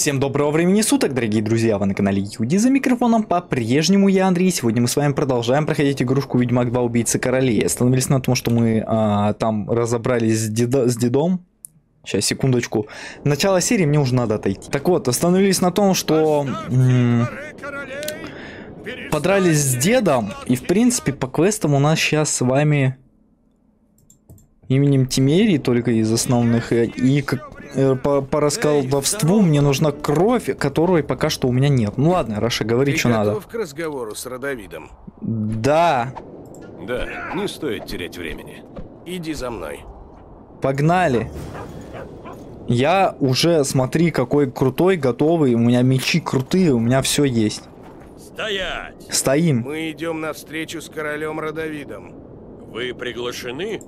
Всем доброго времени суток, дорогие друзья, вы на канале Юди, за микрофоном по-прежнему я Андрей, сегодня мы с вами продолжаем проходить игрушку Ведьмак 2 Убийцы Королей. Остановились на том, что мы а, там разобрались с, деда, с дедом. Сейчас, секундочку. Начало серии мне уже надо отойти. Так вот, остановились на том, что подрались с дедом, и в принципе по квестам у нас сейчас с вами именем Тимерии только из основных, и, и как Э, по, по расколдовству мне нужна кровь, которой пока что у меня нет. Ну ладно, Раша, говори, что надо. к разговору с Родовидом? Да. Да, не стоит терять времени. Иди за мной. Погнали. Я уже, смотри, какой крутой, готовый. У меня мечи крутые, у меня все есть. Стоять! Стоим. Мы идем на встречу с королем Родовидом. Вы приглашены?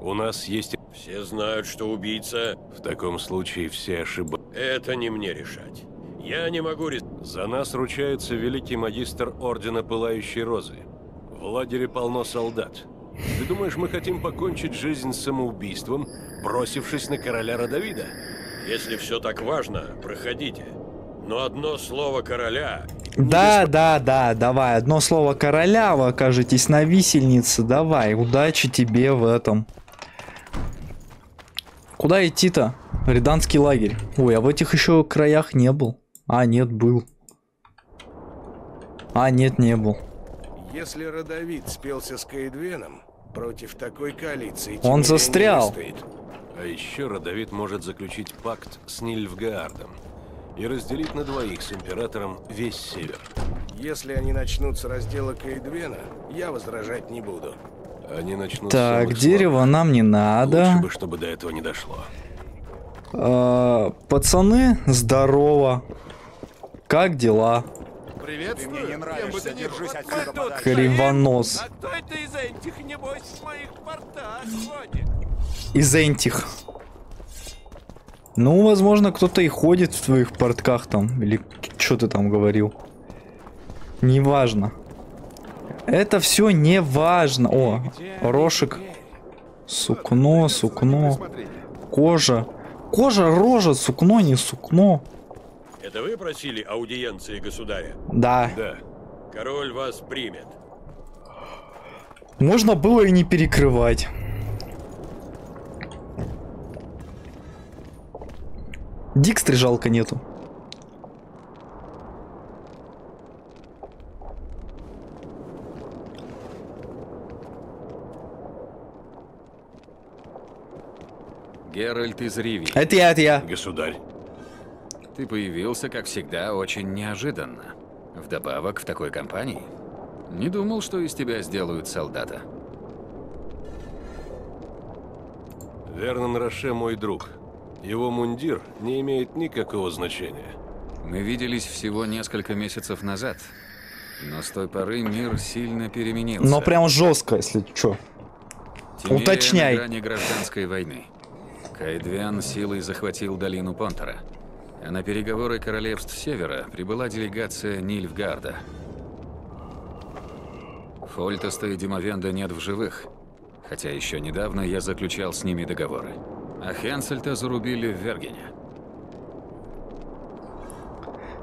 У нас есть... Все знают, что убийца... В таком случае все ошибаются. Это не мне решать. Я не могу... Рис... За нас ручается великий магистр Ордена Пылающей Розы. В лагере полно солдат. Ты думаешь, мы хотим покончить жизнь самоубийством, бросившись на короля Родовида? Если все так важно, проходите. Но одно слово короля... Да, без... да, да, давай. Одно слово короля, вы окажетесь на висельнице. Давай, удачи тебе в этом. Куда идти-то? Риданский лагерь. Ой, а в этих еще краях не был. А, нет, был. А, нет, не был. Если Родовид спелся с Каэдвеном, против такой коалиции... Он застрял. А еще Родовид может заключить пакт с Нильфгаардом и разделить на двоих с Императором весь Север. Если они начнут с раздела Каэдвена, я возражать не буду. Они начнут так, дерево слов. нам не надо. Лучше бы, чтобы до этого не дошло. А, пацаны, здорово. Как дела? Привет, ты мне не нравишься, держись отсюда подальше. Кривонос. А кто это из этих, небось, в моих портах ходит? Из этих. Ну, возможно, кто-то и ходит в твоих портках там. Или что ты там говорил. Неважно. Это все не важно. О, рошик. Сукно, сукно. Кожа. Кожа, рожа, сукно, не сукно. Это вы просили аудиенции государя? Да. Да. Король вас примет. Можно было и не перекрывать. Дикстри жалко нету. Геральт из Риви. Это я, это я. Государь. Ты появился, как всегда, очень неожиданно. Вдобавок, в такой компании. Не думал, что из тебя сделают солдата. Вернон Роше мой друг. Его мундир не имеет никакого значения. Мы виделись всего несколько месяцев назад. Но с той поры мир сильно переменился. Но прям жестко, если что. Уточняй. на грани гражданской войны. Кайдвиан силой захватил долину Понтера. А на переговоры королевств Севера прибыла делегация Нильфгарда. Фольтеста и Димовенда нет в живых, хотя еще недавно я заключал с ними договоры. А Хенсельта зарубили в Вергене.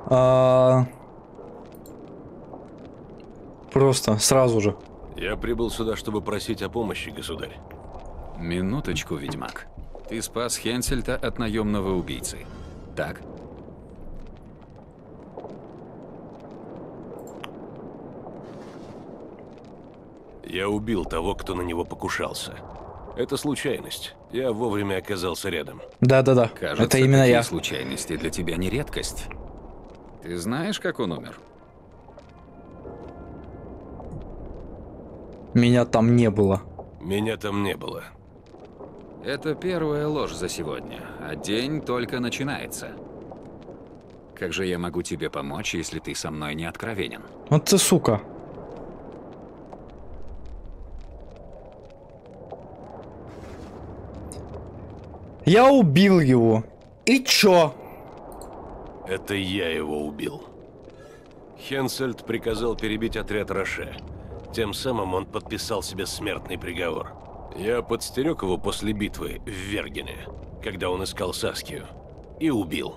А... Просто, сразу же. Я прибыл сюда, чтобы просить о помощи, государь. Минуточку, ведьмак. Ты спас Хенсельта от наемного убийцы. Так? Я убил того, кто на него покушался. Это случайность. Я вовремя оказался рядом. Да-да-да. Это именно я. случайности для тебя не редкость. Ты знаешь, как он умер? Меня там не было. Меня там не было. Это первая ложь за сегодня, а день только начинается. Как же я могу тебе помочь, если ты со мной не откровенен? Вот ты сука. Я убил его. И чё? Это я его убил. Хенсельд приказал перебить отряд Роше. Тем самым он подписал себе смертный приговор. Я подстерег его после битвы в Вергене, когда он искал Саскию, и убил.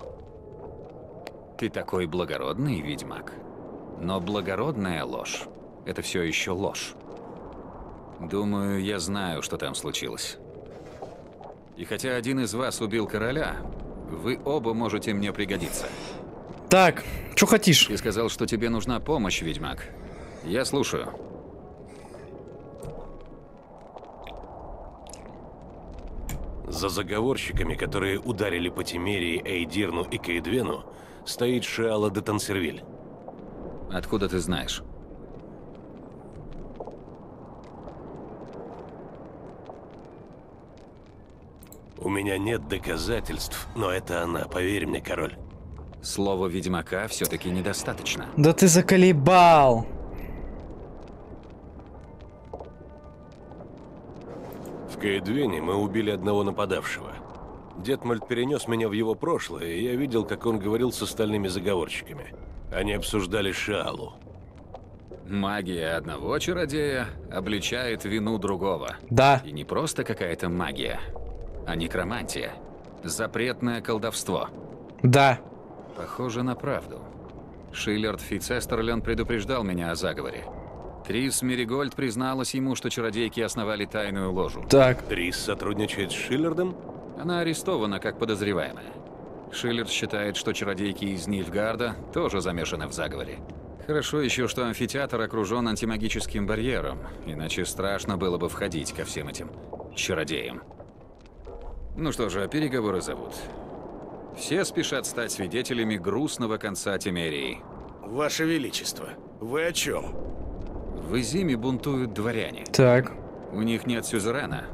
Ты такой благородный, ведьмак. Но благородная ложь – это все еще ложь. Думаю, я знаю, что там случилось. И хотя один из вас убил короля, вы оба можете мне пригодиться. Так, что хотишь? Ты сказал, что тебе нужна помощь, ведьмак. Я слушаю. За заговорщиками, которые ударили по Тимерии, Эйдирну и Кейдвену, стоит Шиала де Тансервиль. Откуда ты знаешь? У меня нет доказательств, но это она, поверь мне, король. Слова ведьмака все-таки недостаточно. Да ты заколебал. В Кейдвене мы убили одного нападавшего. Детмальд перенес меня в его прошлое, и я видел, как он говорил с остальными заговорщиками. Они обсуждали Шиалу. Магия одного чародея обличает вину другого. Да. И не просто какая-то магия, а некромантия. Запретное колдовство. Да. Похоже на правду. Шиллерд Фицестерлен предупреждал меня о заговоре. Трис Меригольд призналась ему, что чародейки основали тайную ложу. Так. Трис сотрудничает с Шиллердом? Она арестована как подозреваемая. Шиллерд считает, что чародейки из Нильфгарда тоже замешаны в заговоре. Хорошо еще, что амфитеатр окружен антимагическим барьером, иначе страшно было бы входить ко всем этим чародеям. Ну что же, переговоры зовут. Все спешат стать свидетелями грустного конца Тимерии. Ваше Величество, вы о чем? В Изиме бунтуют дворяне. Так. У них нет сюзерена,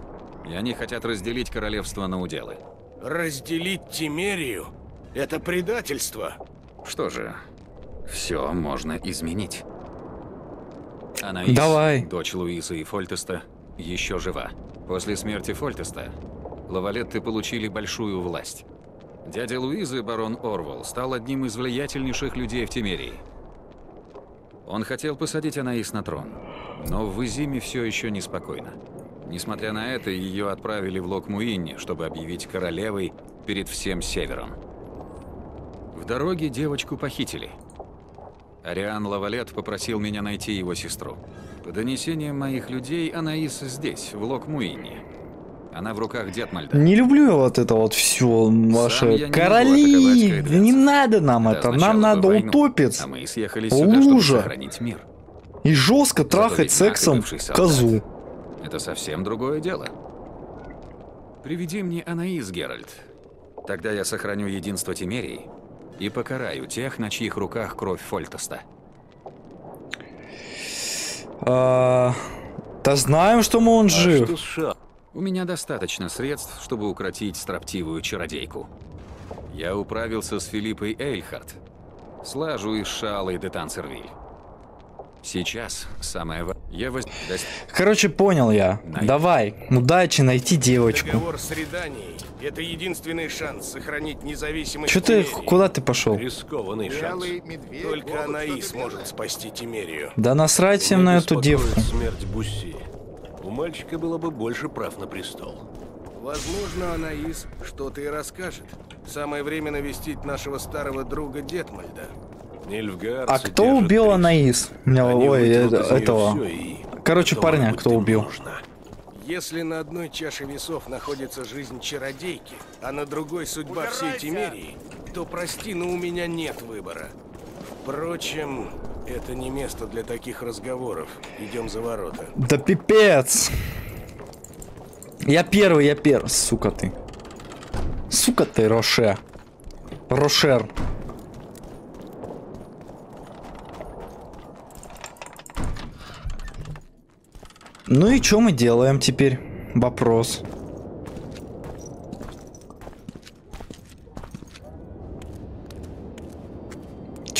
и они хотят разделить королевство на уделы. Разделить Тимерию? Это предательство. Что же, все можно изменить. Анаис, Давай. дочь Луизы и Фольтеста, еще жива. После смерти Фольтеста Лавалетты получили большую власть. Дядя Луизы, барон Орвал, стал одним из влиятельнейших людей в Тимерии. Он хотел посадить Анаис на трон, но в Изиме все еще неспокойно. Несмотря на это, ее отправили в Локмуинне, чтобы объявить королевой перед всем севером. В дороге девочку похитили. Ариан Лавалет попросил меня найти его сестру. По донесениям моих людей, Анаис здесь, в Локмуинне. Она в руках Детмальда. Не люблю я вот это вот все ваше не люблю короли. Да не надо нам Это это. Нам надо войну, утопец. А мы съехали сюда, Лужа. мир. И жестко трахать сексом козу. Это совсем другое дело. Приведи мне Анаис, Геральт. Тогда я сохраню единство Тимерии и покараю тех, на чьих руках кровь Фольтеста. А, Да знаем, что мы он А жив. Что? У меня достаточно средств, чтобы укротить строптивую чародейку. Я управился с Филиппой Эйльхарт. Слажу из Шалы де Тансервиль. Сейчас самое ва- Я воз... Короче, понял я. Най- Давай, удачи найти девочку. Договор с Реданией – это единственный шанс сохранить независимость Че ты, куда ты пошел? Рискованный шанс. Только Анаис может спасти Тимерию. Да насрать всем на эту девку. смерть Бусси. У мальчика было бы больше прав на престол. Возможно, Анаис что-то и расскажет. Самое время навестить нашего старого друга Детмальда. Нильфгаард А кто убил Трис. Анаис? Меня- Они Ой, этого. Короче, парня, кто убил. нужно. Если на одной чаше весов находится жизнь чародейки, а на другой судьба всей Тимерии, то прости, но у меня нет выбора. Впрочем, это не место для таких разговоров. Идем за ворота. Да пипец. Я первый, я первый. Сука ты. Сука ты, Роше. Рошер. Ну и что мы делаем теперь? Вопрос.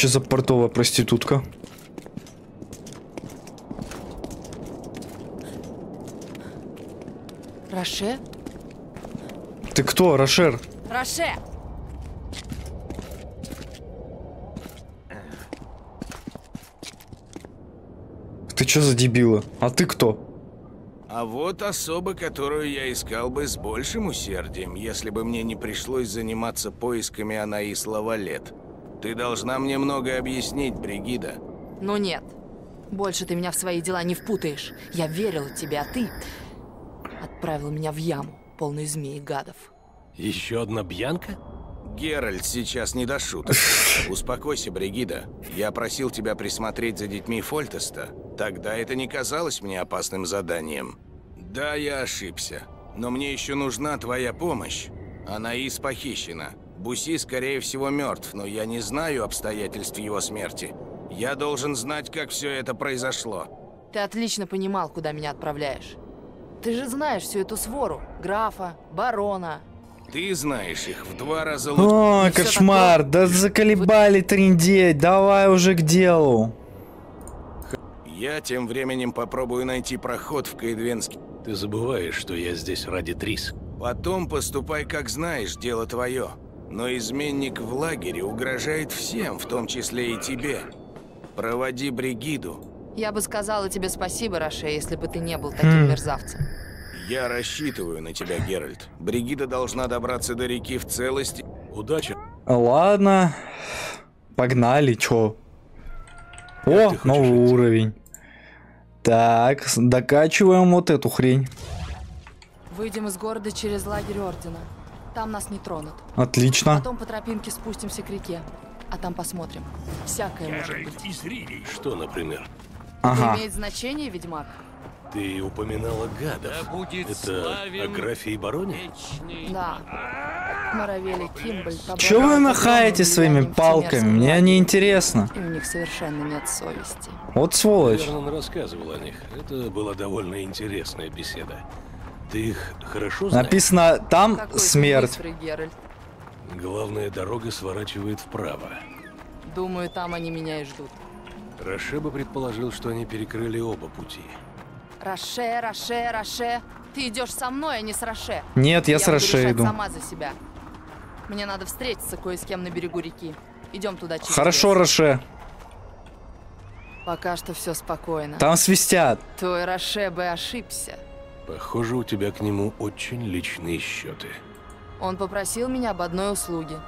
Че за портовая проститутка? Роше? Ты кто, Рошер? Роше! Ты что за дебила? А ты кто? А вот особа, которую я искал бы с большим усердием, если бы мне не пришлось заниматься поисками Анаис Лавалет. Ты должна мне многое объяснить, Бригида. Ну нет. Больше ты меня в свои дела не впутаешь. Я верила тебе, а ты отправил меня в яму, полную змей и гадов. Еще одна Бьянка? Геральт сейчас не до шуток. Успокойся, Бригида. Я просил тебя присмотреть за детьми Фольтеста. Тогда это не казалось мне опасным заданием. Да, я ошибся. Но мне еще нужна твоя помощь. Анаис похищена. Буси, скорее всего, мертв, но я не знаю обстоятельств его смерти. Я должен знать, как все это произошло. Ты отлично понимал, куда меня отправляешь. Ты же знаешь всю эту свору. Графа, барона. Ты знаешь их в два раза лучше. О, кошмар, такое. да заколебали трындеть, давай уже к делу. Я тем временем попробую найти проход в Каэдвенский. Ты забываешь, что я здесь ради Трис. Потом поступай как знаешь, дело твое. Но изменник в лагере угрожает всем, в том числе и тебе. Проводи Бригиду. Я бы сказала тебе спасибо, Роше, если бы ты не был таким Хм. мерзавцем. Я рассчитываю на тебя, Геральт. Бригида должна добраться до реки в целости. Удачи. Ладно, погнали, чё? О, ты хочешь новый идти? уровень. Так, докачиваем вот эту хрень. Выйдем из города через лагерь Ордена. Там нас не тронут. Отлично. Потом по тропинке спустимся к реке. А там посмотрим. Всякое может быть. Что, например? Ага. Имеет значение, ведьмак? Ты упоминала гадов. будет Это о графе и бароне? Да. Маравели Кимбольд Чё вы огромным своими палками? Мне не интересно. И у них совершенно нет совести. Вот сволочь. Вернон рассказывал о них. Это была довольно интересная беседа. Ты их хорошо знаешь? Написано там Какой смерть. быстрый, Геральт. Главная дорога сворачивает вправо. Думаю, там они меня и ждут. Роше бы предположил, что они перекрыли оба пути. Роше, Роше, Роше. Ты идешь со мной, а не с Роше. Нет, я с буду Роше иду. сама за себя. Мне надо встретиться кое с кем на берегу реки. Идем туда через Хорошо, лес. Роше. Пока что все спокойно. Там свистят. Твой Роше бы ошибся. Похоже, у тебя к нему очень личные счеты. Он попросил меня об одной услуге.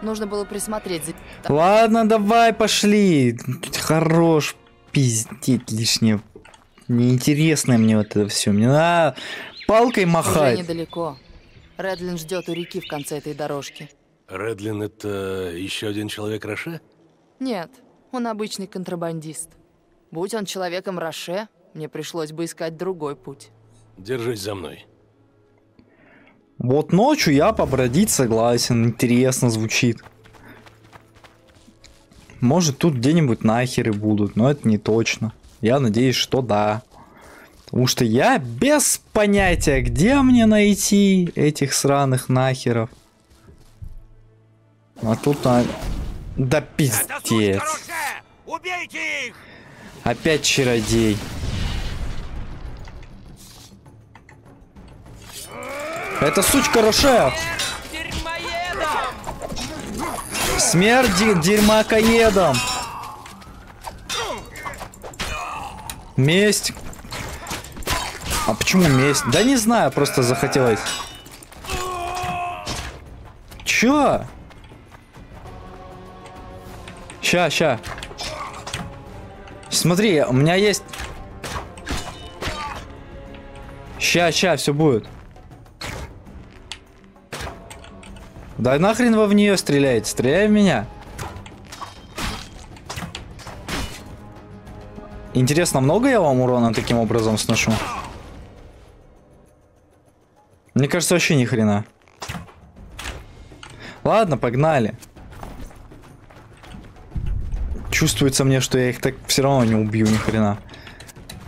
Нужно было присмотреть за... Ладно, давай, пошли. Хорош пиздеть лишнее. Неинтересно мне вот это все. Мне надо палкой Уже махать. недалеко. Редлин ждет у реки в конце этой дорожки. Редлин — это еще один человек Роше? Нет, он обычный контрабандист. Будь он человеком Роше, мне пришлось бы искать другой путь. Держись за мной. Вот ночью я побродить согласен. Интересно звучит. Может тут где-нибудь нахеры будут, но это не точно. Я надеюсь, что да. Потому что я без понятия, где мне найти этих сраных нахеров. А тут на... Да пиздец. Опять чародей. Это сучка Роше. Смерть де- дерьмакоедом. Месть. А почему месть? Да не знаю, просто захотелось. Чё? Ща, ща. Смотри, у меня есть... Ща, ща, все будет. Да нахрен вы в нее стреляете? Стреляй в меня. Интересно, много я вам урона таким образом сношу? Мне кажется, вообще ни хрена. Ладно, погнали. Чувствуется мне, что я их так все равно не убью ни хрена.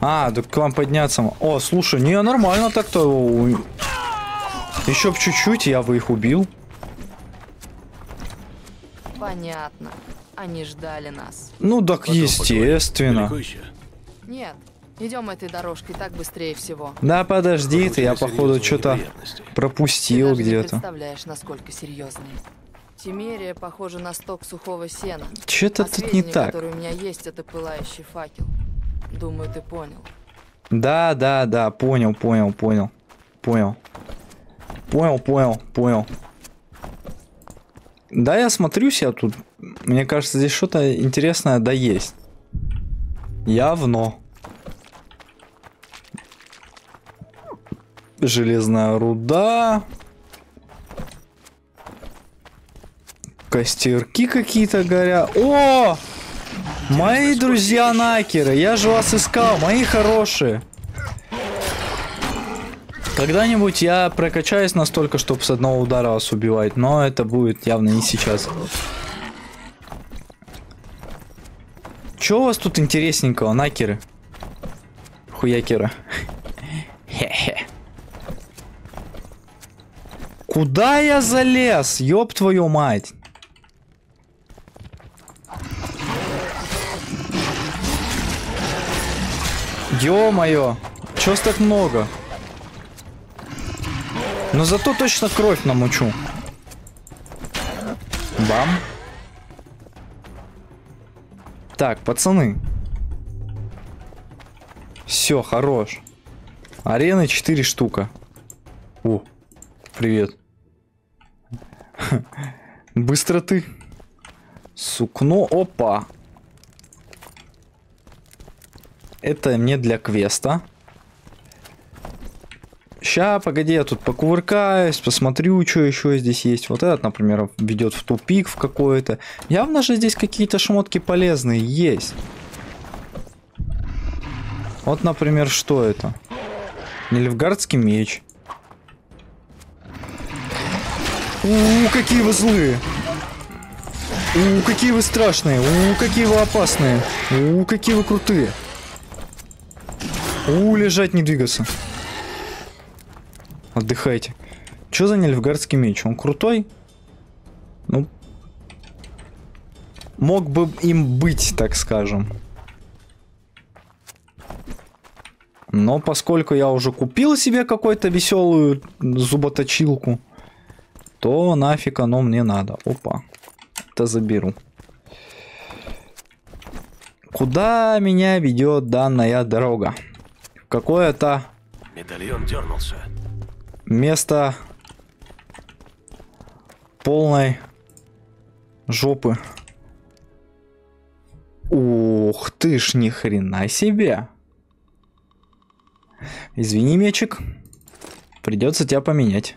А, да к вам подняться. О, слушай, не, нормально так-то. Еще б чуть-чуть, я бы их убил. Понятно. Они ждали нас. Ну, так Потом естественно. поговорим. Нет, идем этой дорожкой, так быстрее всего. Да подожди ты, я походу что-то. Ты пропустил где-то. представляешь, насколько серьезные. Тимерия похожа на сток сухого сена. Что-то А тут не так. у меня есть, это пылающий факел. Думаю, ты понял. Да, да, да, понял, понял, понял. Понял. Понял, понял, понял. Да, я смотрюсь, я тут... Мне кажется, здесь что-то интересное да есть. Явно. Железная руда. Костерки какие-то горят. О! Мои друзья накеры, я же вас искал, мои хорошие. Когда-нибудь я прокачаюсь настолько, чтобы с одного удара вас убивать, но это будет явно не сейчас. Что у вас тут интересненького, накеры? Хуякеры. Хе-хе. Куда я залез? Ёб твою мать. Ё-моё, чё так много? Но зато точно кровь намучу. Бам. Так, пацаны. Все, хорош. Арены 4 штука. О, привет. Быстро ты. Сукно. Опа. Это мне для квеста. Ща, погоди, я тут покувыркаюсь, посмотрю, что еще здесь есть. Вот этот, например, ведет в тупик в какой-то. Явно же здесь какие-то шмотки полезные есть. Вот, например, что это? Нильфгардский меч. У, какие вы злые! У, какие вы страшные! У, какие вы опасные! У, какие вы крутые! У, лежать, не двигаться. Отдыхайте. Что за Нильфгардский меч? Он крутой? Ну, мог бы им быть, так скажем. Но поскольку я уже купил себе какую-то веселую зуботочилку, то нафиг оно мне надо. Опа. Это заберу. Куда меня ведет данная дорога? Какое-то... Медальон дернулся. Место полной жопы. Ух ты ж, ни хрена себе. Извини, мечик. Придется тебя поменять.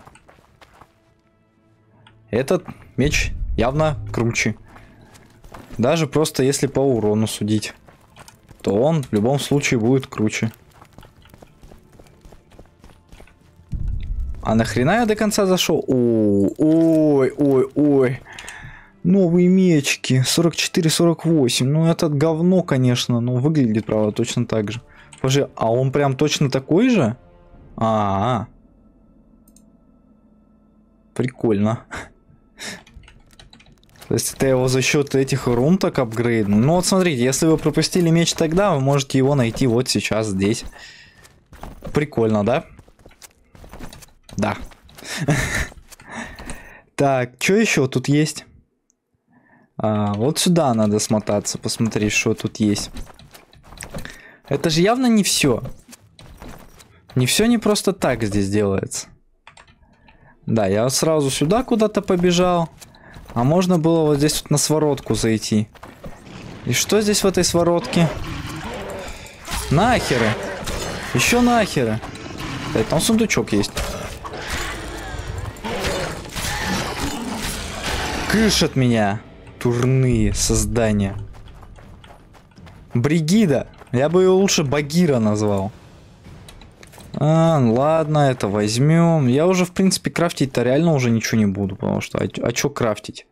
Этот меч явно круче. Даже просто если по урону судить, то он в любом случае будет круче. А нахрена я до конца зашел? Ой, ой, ой. Новые мечки. 44-48. Ну, этот говно, конечно. Но выглядит, правда, точно так же. Подожди, а он прям точно такой же? А, -а, -а. Прикольно. То есть это его за счет этих рун так апгрейд. Ну вот смотрите, если вы пропустили меч тогда, вы можете его найти вот сейчас здесь. Прикольно, да? Да. Так, что еще тут есть? А, вот сюда надо смотаться, посмотреть, что тут есть. Это же явно не все. Не все не просто так здесь делается. Да, я сразу сюда куда-то побежал. А можно было вот здесь вот на своротку зайти. И что здесь в этой своротке? Нахеры. Еще нахеры. Да, там сундучок есть. Кыш от меня. Турные создания. Бригида. Я бы ее лучше Багира назвал. А, ладно, это возьмем. Я уже, в принципе, крафтить-то реально уже ничего не буду, потому что... А, а что крафтить?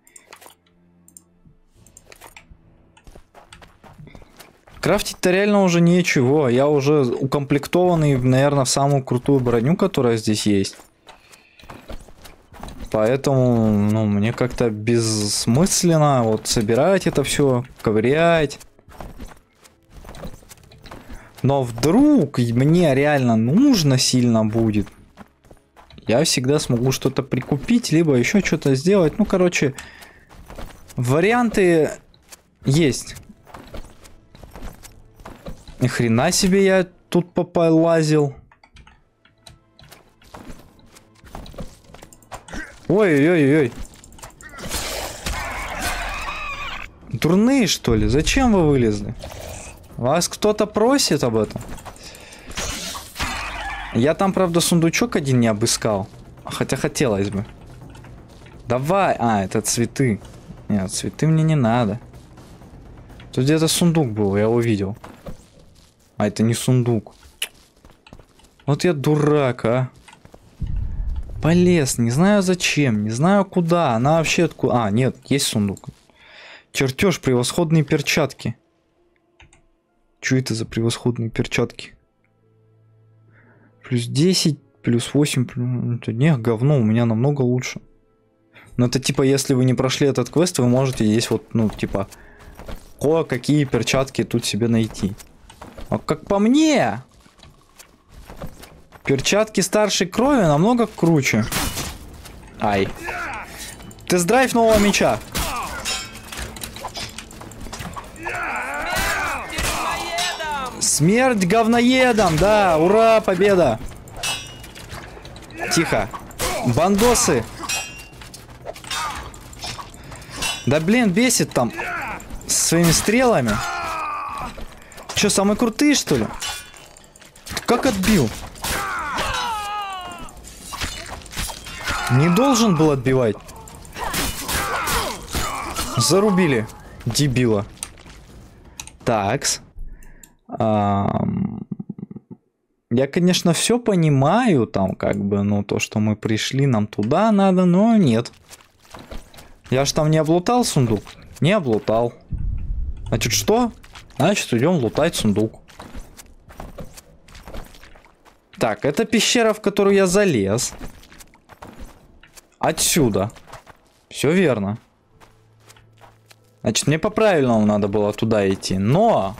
Крафтить-то реально уже ничего. Я уже укомплектованный, наверное, в самую крутую броню, которая здесь есть. Поэтому, ну, мне как-то бессмысленно вот собирать это все, ковырять. Но вдруг мне реально нужно сильно будет, я всегда смогу что-то прикупить, либо еще что-то сделать. Ну, короче, варианты есть. Ни хрена себе я тут полазил. Ой-ой-ой. Дурные, что ли? Зачем вы вылезли? Вас кто-то просит об этом? Я там, правда, сундучок один не обыскал. Хотя хотелось бы. Давай. А, это цветы. Нет, цветы мне не надо. Тут где-то сундук был, я его видел. А это не сундук. Вот я дурак, а. Полез, не знаю зачем, не знаю куда. Она вообще откуда... А, нет, есть сундук. Чертеж, превосходные перчатки. Что это за превосходные перчатки? Плюс 10, плюс 8, плюс... Это не, говно, у меня намного лучше. Но это типа, если вы не прошли этот квест, вы можете здесь вот, ну, типа, кое-какие перчатки тут себе найти. А как по мне, перчатки старшей крови намного круче. Ай. Тест-драйв нового меча. Смерть говноедам, да, ура, победа. Тихо. Бандосы. Да блин, бесит там своими стрелами. Че, самые крутые, что ли? Как отбил? Не должен был отбивать. Зарубили. Дебила. Такс. Я, конечно, все понимаю, там, как бы, ну, то, что мы пришли, нам туда надо, но нет. Я ж там не облутал сундук? Не облутал. Значит, что? Значит, идем лутать сундук. Так, это пещера, в которую я залез. Отсюда. Все верно. Значит, мне по правильному надо было туда идти. Но!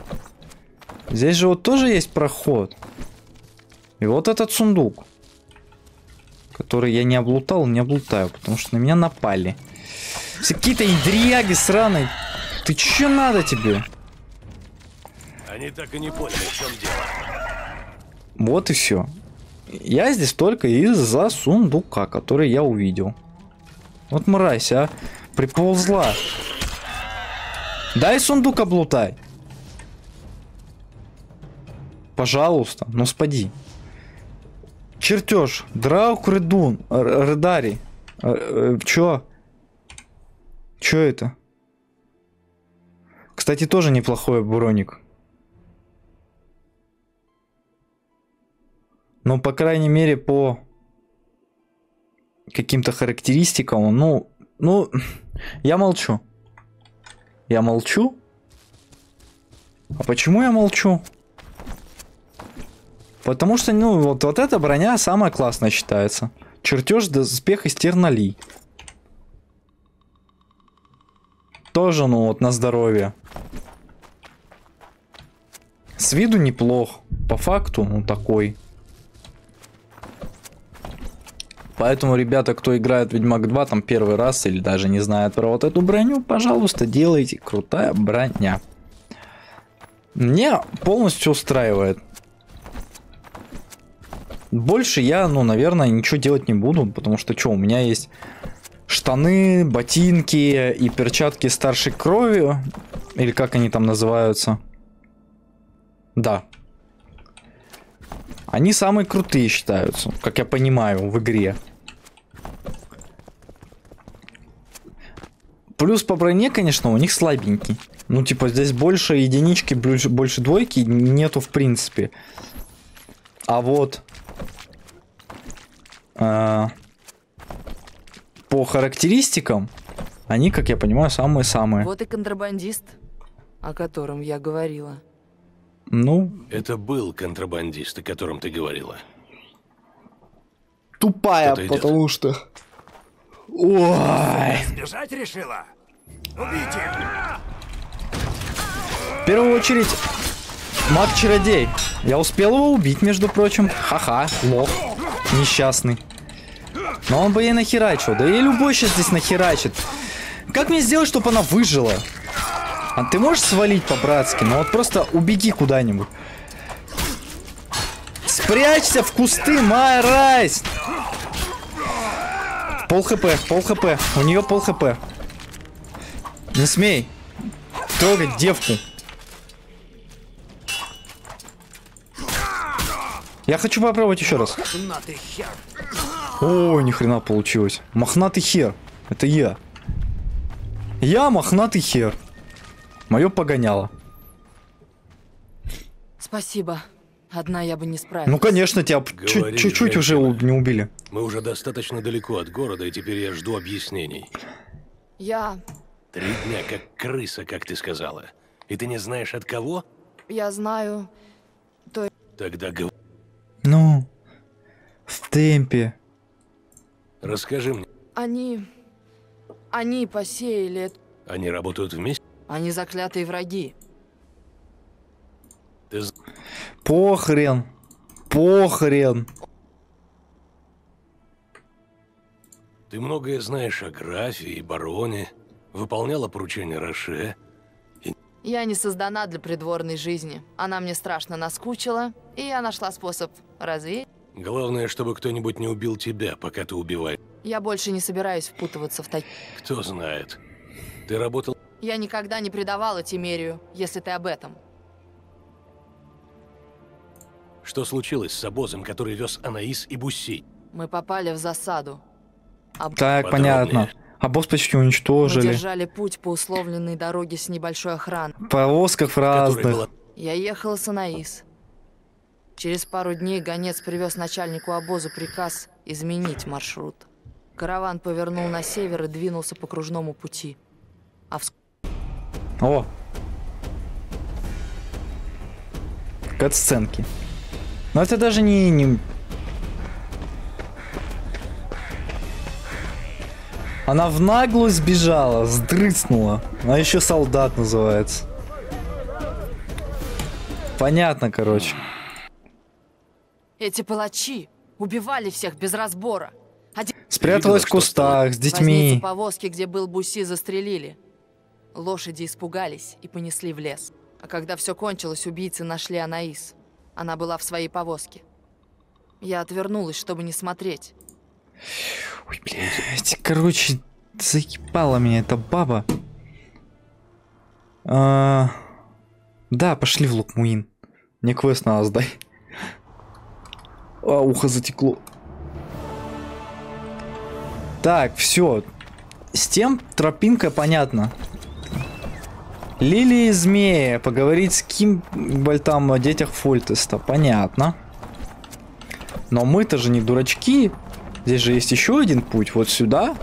Здесь же вот тоже есть проход. И вот этот сундук. Который я не облутал, не облутаю. Потому что на меня напали. Все какие-то индрияги сраные. Ты че надо тебе? Они так и не поняли, в чем дело. Вот и все. Я здесь только из-за сундука, который я увидел. Вот мразь, а. Приползла. Дай сундук облутай. Пожалуйста, ну спади. Чертеж. Драук Редун. Редари. Э, чё? Чё это? Кстати, тоже неплохой броник. Но, по крайней мере, по каким-то характеристикам, ну, ну, я молчу. Я молчу. А почему я молчу? Потому что, ну, вот, вот эта броня самая классная считается. Чертеж доспех из терналий. Тоже, ну, вот, на здоровье. С виду неплох. По факту, ну, такой. Поэтому, ребята, кто играет Ведьмак 2 там первый раз или даже не знает про вот эту броню, пожалуйста, делайте. Крутая броня. Мне полностью устраивает. Больше я, ну, наверное, ничего делать не буду, потому что что, у меня есть штаны, ботинки и перчатки старшей крови, или как они там называются. Да, они самые крутые считаются, как я понимаю, в игре. Плюс по броне, конечно, у них слабенький. Ну, типа, здесь больше единички, больше, двойки нету в принципе. А вот... Э, по характеристикам, они, как я понимаю, самые-самые. Вот и контрабандист, о котором я говорила. Ну... Это был контрабандист, о котором ты говорила. Тупая, потому что... Ой. Сбежать решила? Убейте! В первую очередь, маг-чародей. Я успел его убить, между прочим. Ха-ха, лох. Несчастный. Но он бы ей нахерачил. Да и любой сейчас здесь нахерачит. Как мне сделать, чтобы она выжила? А ты можешь свалить по-братски? Ну вот просто убеги куда-нибудь. Прячься в кусты, Майрайс! Пол хп, пол хп. У нее пол хп. Не смей трогать девку. Я хочу попробовать еще раз. О, ни хрена получилось. Мохнатый хер. Это я. Я мохнатый хер. Мое погоняло. Спасибо. Одна я бы не справилась. Ну, конечно, тебя чуть-чуть уже не убили. Мы уже достаточно далеко от города, и теперь я жду объяснений. Я... Три дня как крыса, как ты сказала. И ты не знаешь от кого? Я знаю... Тогда говори. Ну, в темпе. Расскажи мне. Они... Они посеяли... Они работают вместе? Они заклятые враги. Ты з- Похрен. Похрен. Ты многое знаешь о графе и бароне, выполняла поручения Роше. Я не создана для придворной жизни. Она мне страшно наскучила, и я нашла способ развеять. Главное, чтобы кто-нибудь не убил тебя, пока ты убиваешь. Я больше не собираюсь впутываться в такие... Кто знает. Ты работал... Я никогда не предавала Тимерию, если ты об этом. Что случилось с обозом, который вез Анаис и Бусси? Мы попали в засаду. Так, Подробнее. понятно. А босс почти Мы уничтожили. держали путь по условленной дороге с небольшой охраной. Повозках разных. была... Я ехала с Анаис. Через пару дней гонец привез начальнику обозу приказ изменить маршрут. Караван повернул на север и двинулся по кружному пути. А вскоре О. Катсценки. Но это даже не... не... Она в наглую сбежала, сдрыцнула. А еще солдат называется. Понятно, короче. эти палачи убивали всех без разбора. Один Спряталась в кустах с детьми. повозки, где был Буси, застрелили. Лошади испугались и понесли в лес. А когда все кончилось, убийцы нашли Анаис. Она была в своей повозке. Я отвернулась, чтобы не смотреть. Ой, блядь, короче, заебала меня эта баба. А, Да, пошли в Лукмуин. Мне квест надо сдай. А, ухо затекло. Так, все. С тем тропинка понятно. Лилии змея. Поговорить с Кимбальтом о детях Фольтеста. Понятно. Но мы-то же не дурачки. Здесь же есть еще один путь. Вот сюда.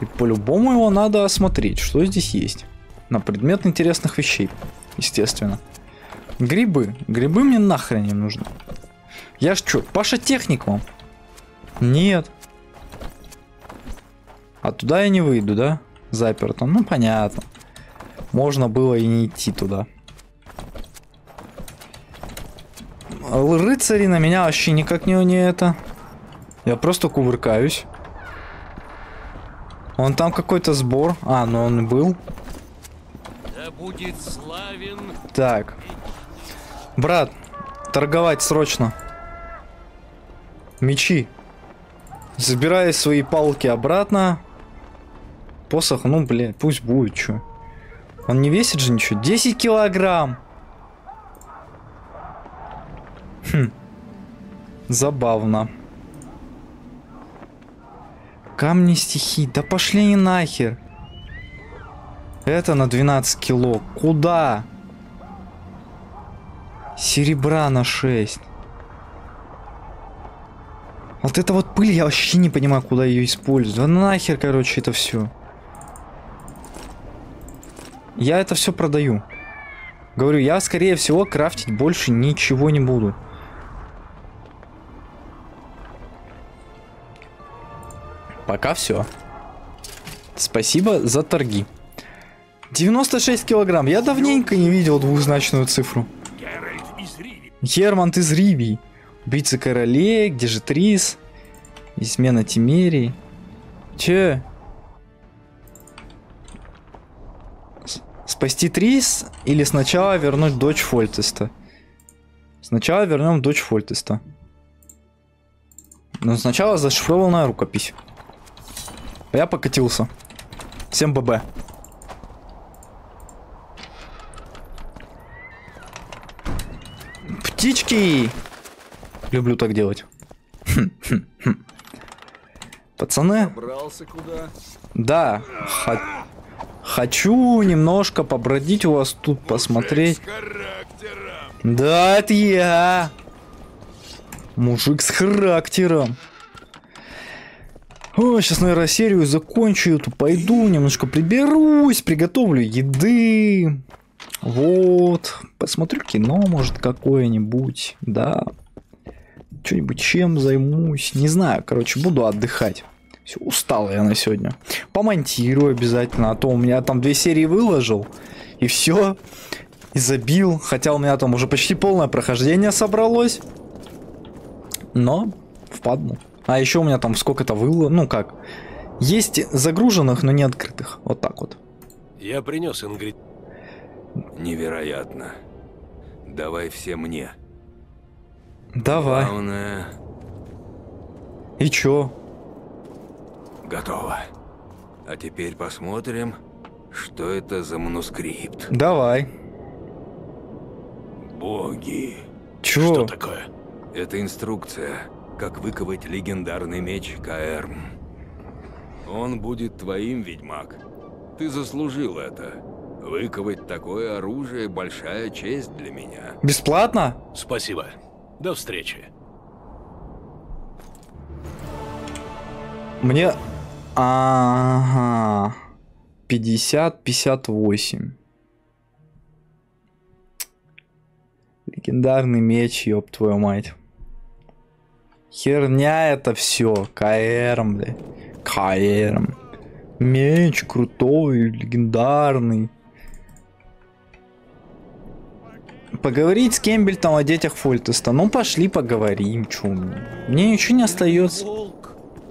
И по-любому его надо осмотреть. Что здесь есть? На предмет интересных вещей. Естественно. Грибы. Грибы мне нахрен не нужны. Я ж чё, Паша техник вам? Нет. А туда я не выйду, да? Заперто. Ну, понятно. Можно было и не идти туда. Рыцари на меня вообще никак не, не это. Я просто кувыркаюсь. Он там какой-то сбор. А, ну он и был. Да будет славен Так. Брат, торговать срочно. Мечи. Забирай свои палки обратно. Посох, ну, блин, пусть будет, чё. Он не весит же ничего. 10 килограмм. Хм. Забавно. Камни стихий. Да пошли не нахер. Это на 12 кило. Куда? Серебра на 6. Вот это вот пыль, я вообще не понимаю, куда ее использовать. Да нахер, короче, это все. Я это все продаю. Говорю, я, скорее всего, крафтить больше ничего не буду. Пока все. Спасибо за торги. 96 килограмм. Я давненько не видел двухзначную цифру. Германт из Ривии. Убийца королей, где же Трис? Измена Тимерии. Че? Спасти Трис или сначала вернуть дочь Фольтеста? Сначала вернем дочь Фольтеста. Но сначала зашифрованная рукопись. Я покатился. Всем ББ. Птички! Люблю так делать. Пацаны, да, хо- хочу немножко побродить у вас тут, посмотреть. Да, это я. Мужик с характером. О, сейчас, наверное, серию закончу, эту пойду, немножко приберусь, приготовлю еды. Вот, посмотрю кино, может, какое-нибудь, да. Что-нибудь чем займусь, не знаю, короче, буду отдыхать. Все, устал я на сегодня. Помонтирую обязательно, а то у меня там две серии выложил, и все. И забил, хотя у меня там уже почти полное прохождение собралось. Но впадну. А еще у меня там сколько-то было, ну как, есть загруженных, но не открытых. Вот так вот. Я принес ингрид... Невероятно. Давай все мне. Давай. Главное, И чё? готово. А теперь посмотрим, что это за манускрипт. Давай. Боги. Чё? Что такое? Это инструкция, как выковать легендарный меч Каэрм. Он будет твоим, ведьмак. Ты заслужил это. Выковать такое оружие – большая честь для меня. Бесплатно? Спасибо. До встречи. Мне... Ага. 50-58. Легендарный меч, ёб твою мать. Херня это все. КРМ, бля. КРМ. Меч крутой, легендарный. Поговорить с Кембельтом о детях Фольтеста. Ну пошли поговорим, чё мне. Ничего не остается.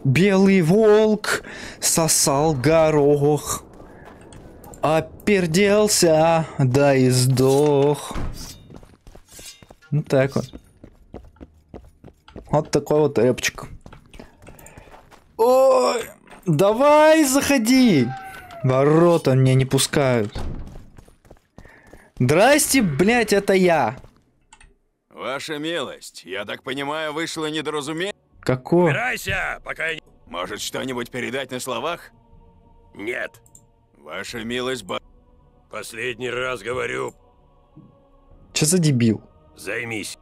Белый волк сосал горох, оперделся, да и сдох. Вот так вот. Вот такой вот эпчик. Ой, давай заходи. Ворота меня не пускают. Здрасте, блять, это я. Ваша милость, я так понимаю, вышло недоразумение. Какой? Убирайся, пока я не... Может, что-нибудь передать на словах? Нет. Ваша милость, ба... Последний раз говорю, Че за дебил? займись.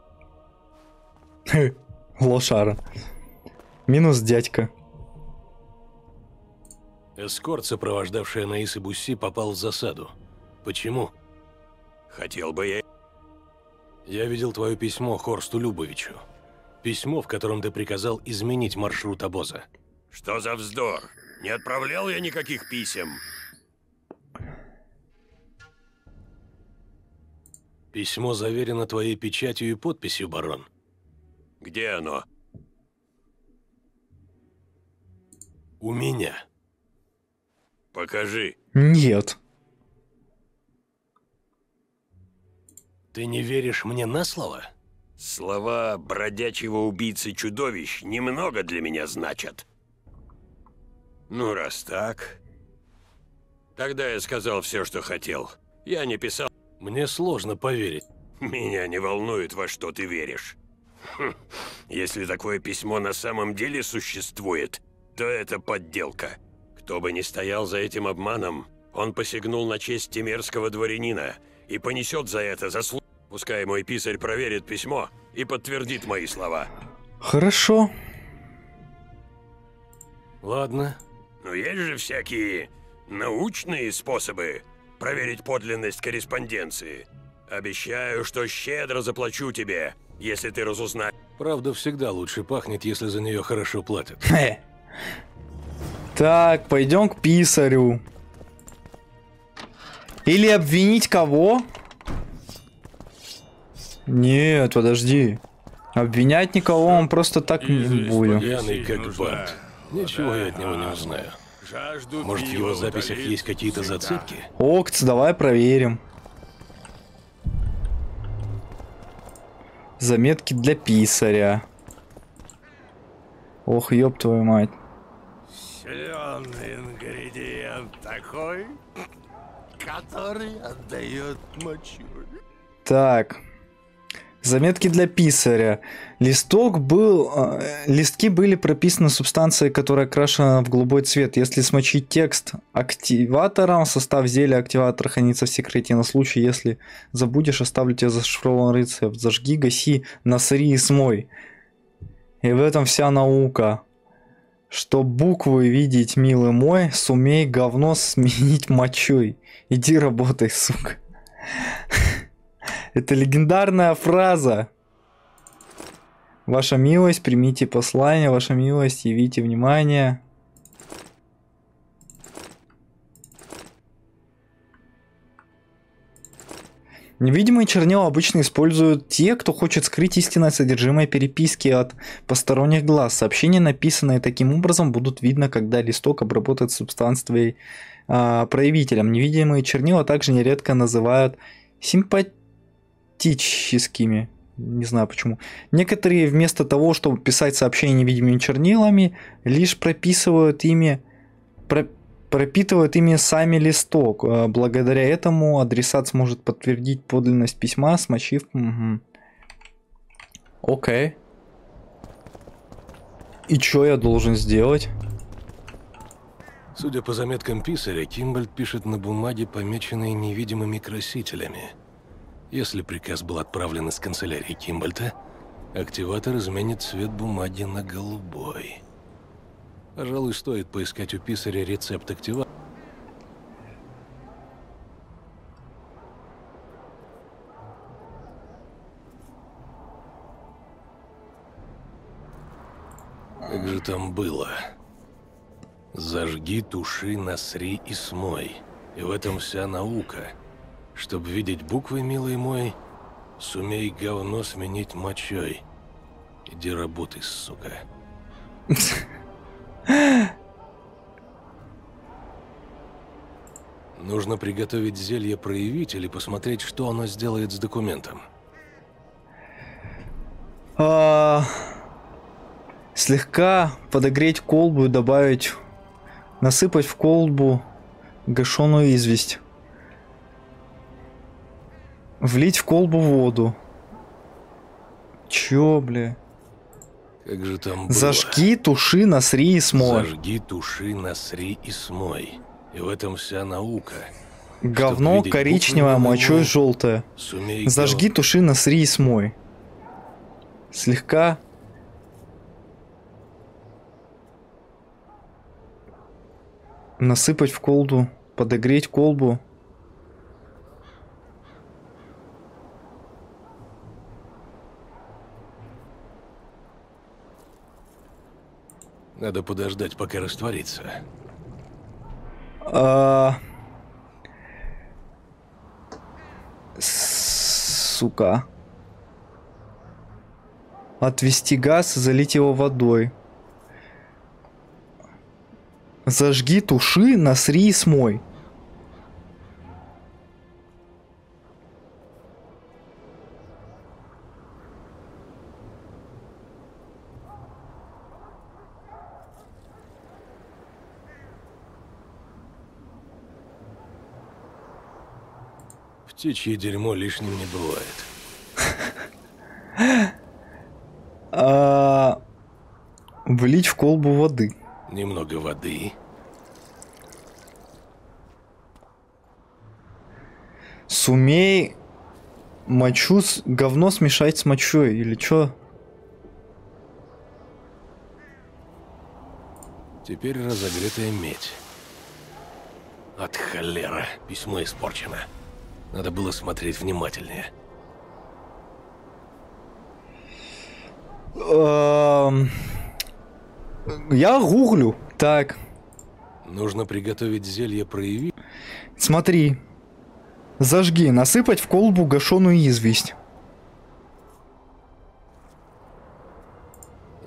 Лошара. Минус дядька. Эскорт, сопровождавший Анаис и Бусси, попал в засаду. Почему? Хотел бы я... Я видел твое письмо Хорсту Любовичу. Письмо, в котором ты приказал изменить маршрут обоза. Что за вздор? Не отправлял я никаких писем. Письмо заверено твоей печатью и подписью, барон. Где оно? У меня. Покажи. Нет. Ты не веришь мне на слово? Слова бродячего убийцы-чудовищ немного для меня значат. Ну, раз так... Тогда я сказал все, что хотел. Я не писал. Мне сложно поверить. Меня не волнует, во что ты веришь. Хм, Если такое письмо на самом деле существует, то это подделка. Кто бы ни стоял за этим обманом, он посягнул на честь темерского дворянина и понесет за это заслугу. Пускай мой писарь проверит письмо и подтвердит мои слова. Хорошо. Ладно, Но есть же всякие научные способы проверить подлинность корреспонденции. Обещаю, что щедро заплачу тебе, если ты разузнаешь. правда всегда лучше пахнет, если за нее хорошо платят. Так, пойдем к писарю. Или обвинить кого? Нет, подожди. Обвинять никого он просто так не буду. Пьяный как бант. Ничего я от него не узнаю. Может, в его записях есть какие-то зацепки? Окц, давай проверим. Заметки для писаря. Ох, ёб твою мать. Зеленый ингредиент такой, который отдает мочу. Так. Заметки для писаря. Листок был... э, листки были прописаны субстанцией, которая окрашена в голубой цвет. Если смочить текст активатором, состав зелья активатора хранится в секрете. На случай, если забудешь, оставлю тебе зашифрованный рецепт. Зажги, гаси, насри и смой. И в этом вся наука. Чтоб буквы видеть, милый мой, сумей говно сменить мочой. Иди работай, сука. Это легендарная фраза. Ваша милость, примите послание, ваша милость, явите внимание. Невидимые чернила обычно используют те, кто хочет скрыть истинное содержимое переписки от посторонних глаз. Сообщения, написанные таким образом, будут видно, когда листок обработает субстанцией а, проявителем. Невидимые чернила также нередко называют симпатическими. Не знаю почему. Некоторые вместо того, чтобы писать сообщения невидимыми чернилами, лишь прописывают ими, про- пропитывают ими сами листок. А, Благодаря этому адресат сможет подтвердить подлинность письма, смочив... Мгм. Окей. И что я должен сделать? Судя по заметкам писаря, Кимбальд пишет на бумаге, помеченной невидимыми красителями. Если приказ был отправлен из канцелярии Кимбальта, активатор изменит цвет бумаги на голубой. Пожалуй, стоит поискать у писаря рецепт активатора. Как же там было? Зажги, туши, насри и смой. И в этом вся наука. Чтоб видеть буквы, милый мой, сумей говно сменить мочой. Иди работай, сука. Нужно приготовить зелье проявить или посмотреть, что оно сделает с документом. А, слегка подогреть колбу и добавить, насыпать в колбу гашеную известь. Влить в колбу воду. Чё, бля? Как же там было? Зажги, туши, насри и смой. Зажги, туши, насри и смой. И в этом вся наука. Говно коричневое, мочой желтое. Сумей Зажги, туши, насри и смой. Слегка. Насыпать в колбу, подогреть колбу. Надо подождать, пока растворится. А, Сука. Отвести газ, залить его водой. Зажги, туши, насри и смой. Птичье дерьмо лишним не бывает. А, Влить в колбу воды. Немного воды. Сумей мочу с... говно смешать с мочой или чё? Теперь разогретая медь. От холера. Письмо испорчено. Надо было смотреть внимательнее. Эм, Я гуглю. Так, Нужно приготовить зелье прояви. смотри. Зажги, насыпать в колбу гашеную известь.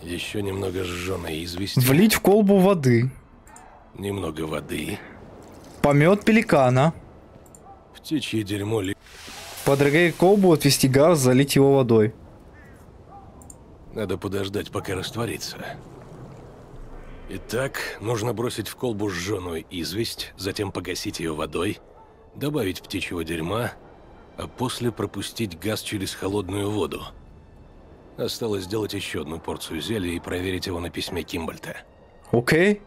Еще немного сжженной извести. Влить в колбу воды. Немного воды. Помет пеликана. Птичье дерьмо ли... Подогреть колбу, отвести газ, залить его водой. Надо подождать, пока растворится. Итак, нужно бросить в колбу сжженную известь, затем погасить ее водой, добавить птичьего дерьма, а после пропустить газ через холодную воду. Осталось сделать еще одну порцию зелья и проверить его на письме Кимбальта. Окей.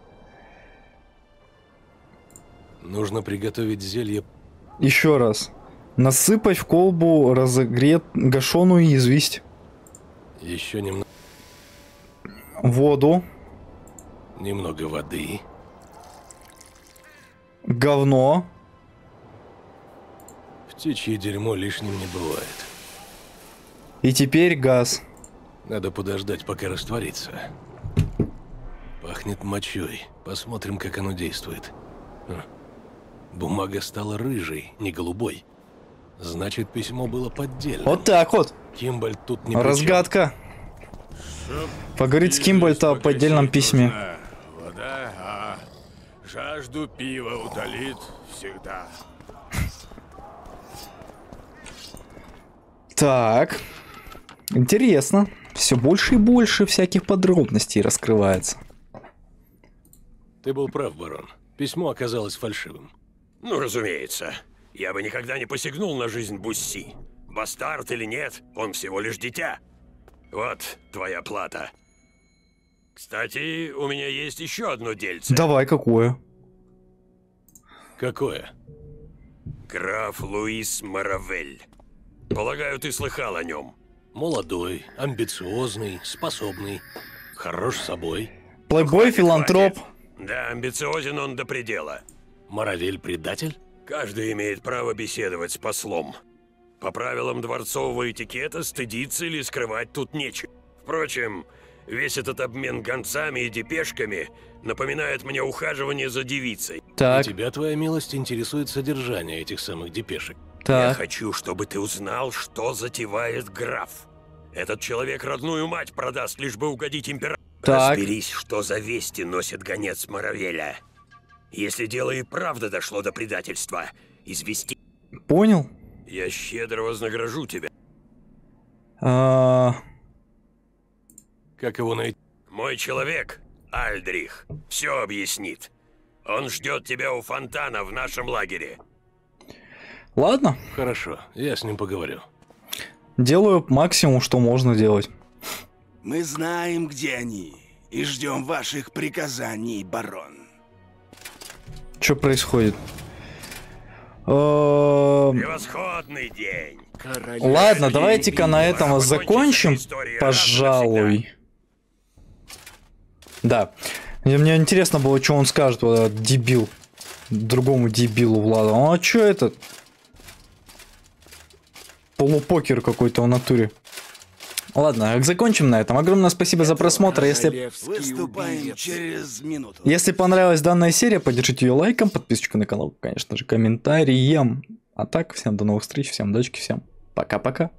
Нужно приготовить зелье Еще раз. Насыпать в колбу разогрет гашеную известь, еще немного, воду, немного воды, говно. птичье дерьмо лишним не бывает. И теперь газ. Надо подождать, пока растворится. Пахнет мочой. Посмотрим, как оно действует. Хм. Бумага стала рыжей, не голубой. Значит, письмо было поддельным. Вот так вот. Кимбальд тут не. Разгадка. Поговорить с Кимбальта о поддельном письме. Вода, а жажду пива утолит всегда. Так. Интересно. Все больше и больше всяких подробностей раскрывается. Ты был прав, барон. Письмо оказалось фальшивым. Ну, разумеется. Я бы никогда не посягнул на жизнь Бусси. Бастард или нет, он всего лишь дитя. Вот твоя плата. Кстати, у меня есть еще одно дельце. Давай, какое? Какое? Граф Луис Маравель. Полагаю, ты слыхал о нем. Молодой, амбициозный, способный, хорош собой. Плейбой, филантроп. Да, амбициозен он до предела. Моравель предатель? Каждый имеет право беседовать с послом. По правилам дворцового этикета стыдиться или скрывать тут нечего. Впрочем, весь этот обмен гонцами и депешками напоминает мне ухаживание за девицей. Так, Тебя, твоя милость, интересует содержание этих самых депешек. Я так. хочу, чтобы ты узнал, что затевает граф. Этот человек родную мать продаст, лишь бы угодить императору. Так. Разберись, что за вести носит гонец Маравеля. Если дело и правда дошло до предательства, извести. Понял? Я щедро вознагражу тебя. А, Как его найти? Мой человек, Альдрих, все объяснит. Он ждет тебя у фонтана в нашем лагере. Ладно, Хорошо, я с ним поговорю. делаю максимум, что можно делать. Мы знаем, где они, и ждем ваших приказаний, барон. Что происходит? Эм, Превосходный день. Ладно, давайте-ка на этом закончим, пожалуй. Да. Мне интересно было, что он скажет, вот этот дебил. Другому дебилу Владу. Ну а что этот? Полупокер какой-то в натуре. Ладно, закончим на этом. Огромное спасибо за просмотр. Если, Выступаем через минуту. если понравилась данная серия, поддержите ее лайком, подписочкой на канал, конечно же, комментарием. А так, всем до новых встреч, всем удачи, всем пока-пока.